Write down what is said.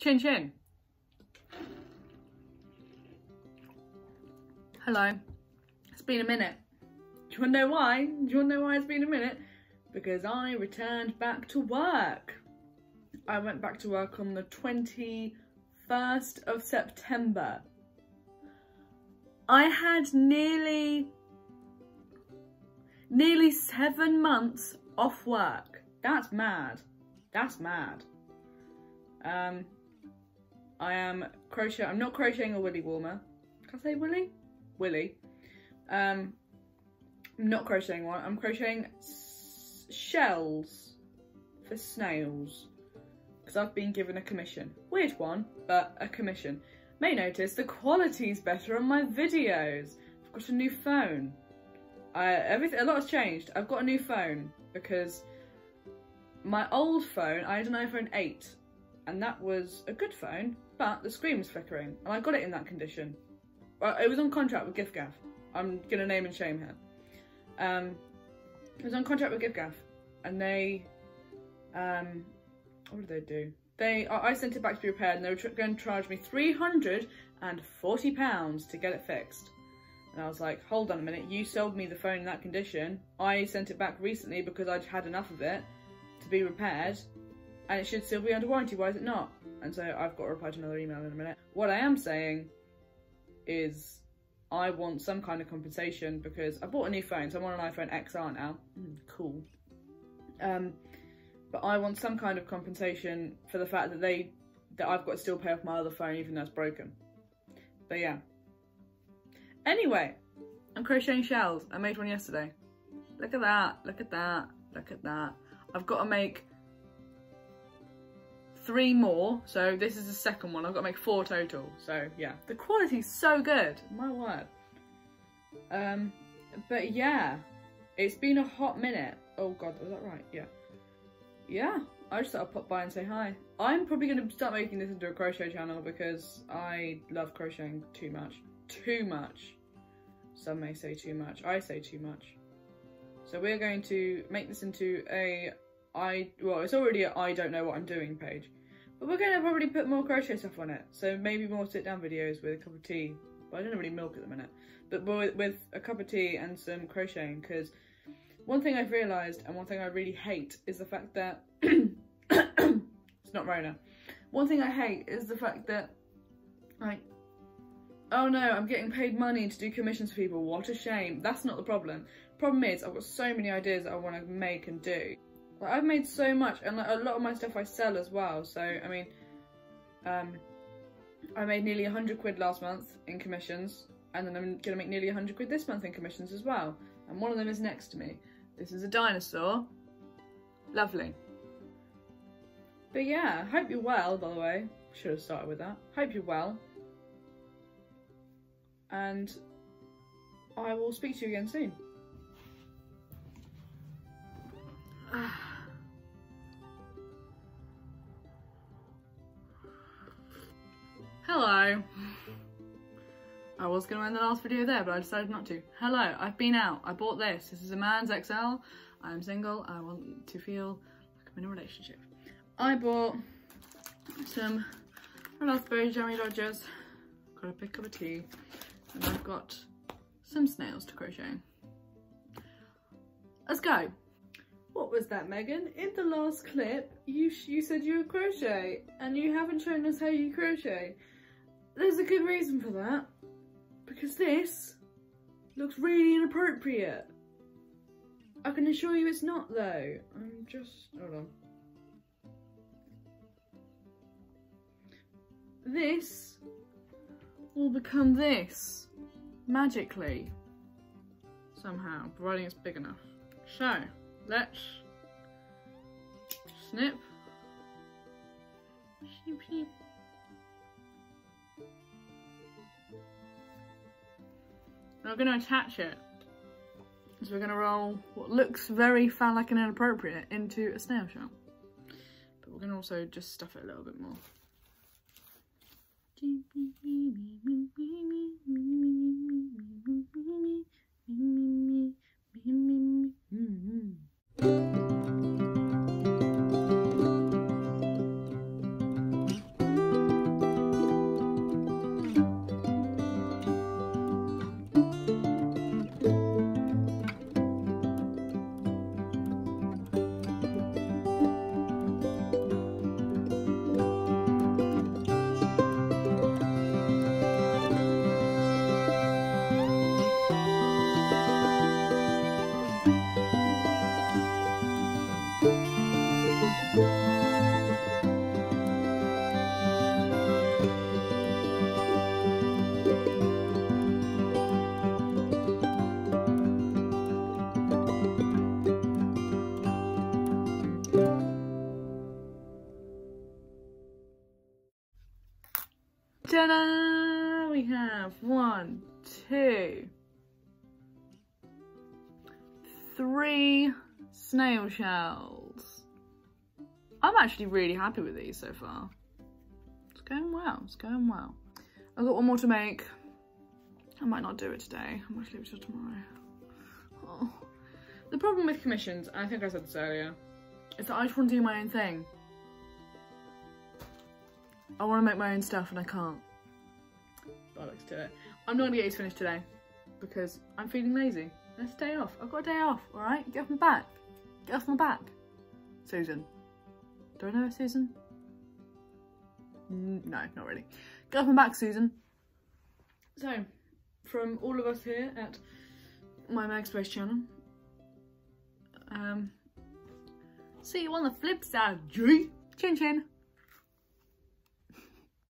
Chin chin. Hello. It's been a minute. Do you want to know why? Do you want to know why it's been a minute? Because I returned back to work. I went back to work on the 21st of September. I had nearly, nearly seven months off work. That's mad. That's mad. Um, I am crochet. I'm not crocheting a willy warmer. Can I say willy? Willy. Um, I'm not crocheting one. I'm crocheting shells for snails because I've been given a commission. Weird one, but a commission. May notice the quality's better on my videos. I've got a new phone. I, everything, a lot has changed. I've got a new phone because my old phone, I had an iPhone 8 and that was a good phone, but the screen was flickering and I got it in that condition. Well, it was on contract with giffgaff. I'm gonna name and shame here. Um, it was on contract with giffgaff and they, um, what did they do? They, I sent it back to be repaired and they were going to charge me £340 to get it fixed. And I was like, hold on a minute, you sold me the phone in that condition. I sent it back recently because I'd had enough of it to be repaired and it should still be under warranty, why is it not? And so I've got to reply to another email in a minute. What I am saying is I want some kind of compensation because I bought a new phone, so I'm on an iPhone XR now. Mm, cool. Um, but I want some kind of compensation for the fact that they that I've got to still pay off my other phone even though it's broken. But yeah. Anyway, I'm crocheting shells. I made one yesterday. Look at that, look at that, look at that. I've got to make three more. So this is the second one. I've got to make four total. So yeah, the quality's so good. My word. Um, but yeah, it's been a hot minute. Oh God, was that right? Yeah. Yeah, I just thought I'd pop by and say hi. I'm probably going to start making this into a crochet channel because I love crocheting too much. Too much. Some may say too much. I say too much. So we're going to make this into a I well, it's already a I don't know what I'm doing page. But we're going to probably put more crochet stuff on it. So maybe more sit down videos with a cup of tea. Well, I don't have any milk at the minute. But with, with a cup of tea and some crocheting because one thing I've realised and one thing I really hate is the fact that it's not Rona. One thing I hate is the fact that like oh no, I'm getting paid money to do commissions for people. What a shame. That's not the problem. Problem is I've got so many ideas that I want to make and do. Like I've made so much and like a lot of my stuff I sell as well. So I mean um I made nearly 100 quid last month in commissions and then I'm gonna make nearly 100 quid this month in commissions as well. And one of them is next to me. This is a dinosaur. Lovely. But yeah, hope you're well, by the way. Should have started with that. Hope you're well. And I will speak to you again soon. I was going to end the last video there, but I decided not to. Hello, I've been out. I bought this. This is a man's XL. I'm single. I want to feel like I'm in a relationship. I bought some raspberry jammy dodgers. Got a big cup of tea. And I've got some snails to crochet. Let's go. What was that, Megan? In the last clip, you you said you would crochet, and you haven't shown us how you crochet. There's a good reason for that because this looks really inappropriate. I can assure you it's not though. I'm just, hold on. This will become this magically somehow, providing it's big enough. So, let's snip, snip, snip. We're going to attach it. So we're going to roll what looks very phallic and inappropriate into a snail shell. But we're going to also just stuff it a little bit more. Ta-da! We have one, two, three snail shells. I'm actually really happy with these so far. It's going well, it's going well. I've got one more to make. I might not do it today. I might leave it till tomorrow. Oh. The problem with commissions, I think I said this earlier, is that I just want to do my own thing. I want to make my own stuff and I can't. Bollocks to it. I'm not to get these finished today because I'm feeling lazy. A day off. I've got a day off, alright? Get off my back. Get off my back. Susan. Do I know her, Susan? No, not really. Get off my back, Susan. So, from all of us here at my Meg Space channel, um, see you on the flip side, G. Chin chin.